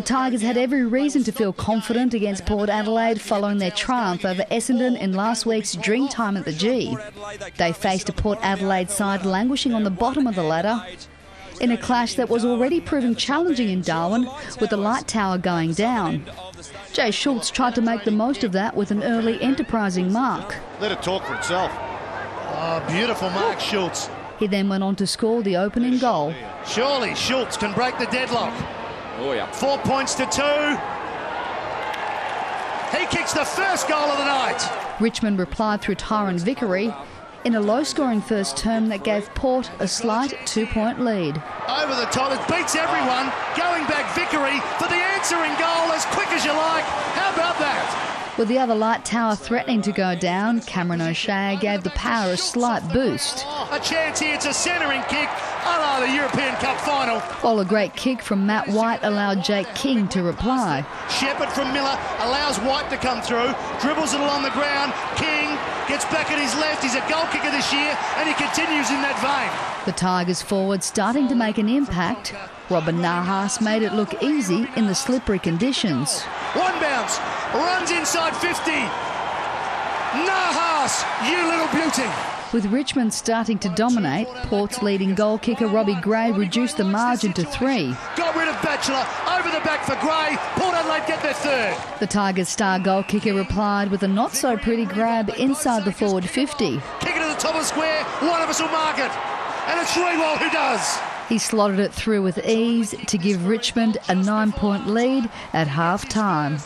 The Tigers had every reason to feel confident against Port Adelaide following their triumph over Essendon in last week's Dreamtime at the G. They faced a Port Adelaide side languishing on the bottom of the ladder in a clash that was already proving challenging in Darwin with the light tower going down. Jay Schulz tried to make the most of that with an early enterprising mark. Let it talk for itself. Oh, beautiful mark, Schulz. He then went on to score the opening goal. Surely Schulz can break the deadlock. Oh, yeah. Four points to two. He kicks the first goal of the night. Richmond replied through Tyrone Vickery in a low scoring first term that gave Port a slight two point lead. Over the top, it beats everyone. Going back Vickery for the answering goal as quick as you like. How about that? With the other light tower threatening to go down, Cameron O'Shea gave the power a slight boost. A chance here, it's a centering kick. Oh, the European Cup final. While a great kick from Matt White allowed Jake King to reply. Shepherd from Miller allows White to come through, dribbles it along the ground. King gets back at his left. He's a goal kicker this year, and he continues in that vein. The Tigers forward starting to make an impact. Robin Nahas made it look easy in the slippery conditions. One bounce, runs inside 50. Nahas, you little beauty. With Richmond starting to dominate, Port's leading goal kicker Robbie Gray reduced the margin to three. Got rid of Batchelor, over the back for Gray. Port Adelaide get their third. The Tigers star goal kicker replied with a not so pretty grab inside the forward 50. Kick it to the top of the square, one of us will mark it. And it's Riewoldt who does. He slotted it through with ease to give Richmond a nine point lead at half time.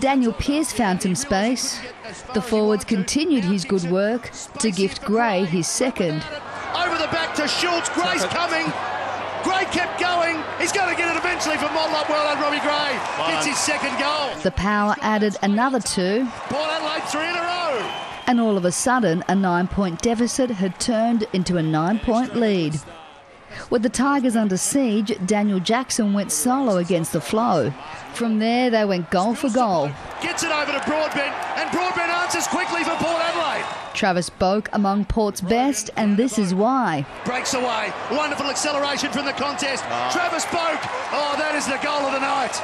Daniel Pearce found some space. The forwards continued his good work to gift Gray his second. Over the back to Schulz. Gray's coming. Gray kept going. He's going to get it eventually for Motlop. Well done, Robbie Gray. Gets his second goal. The power added another two. Port Adelaide three in a row. And all of a sudden, a nine point deficit had turned into a nine point lead. With the Tigers under siege, Daniel Jackson went solo against the flow. From there, they went goal for goal. Gets it over to Broadbent, and Broadbent answers quickly for Port Adelaide. Travis Boak among Port's best, and this is why. Breaks away. Wonderful acceleration from the contest. Travis Boak. Oh, that is the goal of the night.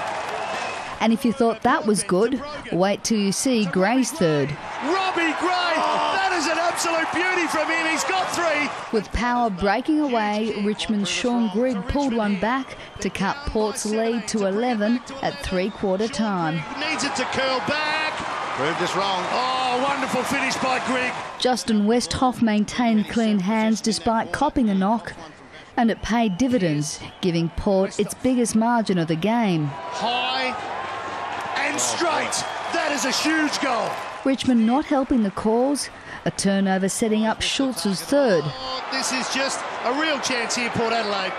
And if you thought that was good, wait till you see Gray's third. Robbie Gray, that is an absolute beauty from him. He's got three. With power breaking away, Richmond's Shaun Grigg pulled one back to cut Port's lead to 11 at three quarter time. Needs it to curl back. Proved us wrong. Oh, wonderful finish by Grigg. Justin Westhoff maintained clean hands despite copping a knock, and it paid dividends, giving Port its biggest margin of the game. High and straight. Is a huge goal. Richmond not helping the cause, a turnover setting up Schulz's third. Oh, this is just a real chance here, Port Adelaide.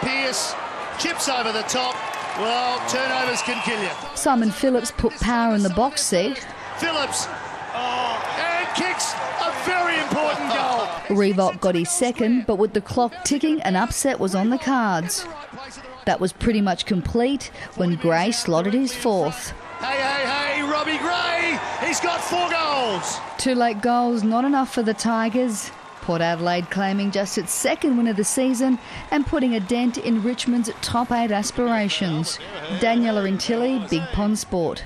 Pearce chips over the top. Well, turnovers can kill you. Simon Phillips put power in the box seat. Phillips oh, and kicks a very important goal. Riewoldt got his second, but with the clock ticking, an upset was on the cards. That was pretty much complete when Gray slotted his fourth. Hey, hey, Gray! He's got four goals. Two late goals, not enough for the Tigers. Port Adelaide claiming just its second win of the season and putting a dent in Richmond's top eight aspirations. Daniela Intilli, Big Pond Sport.